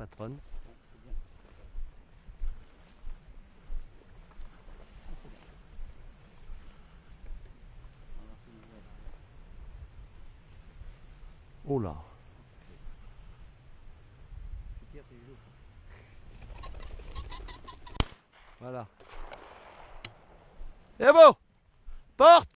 patronne. Oh là Voilà. C'est bon Porte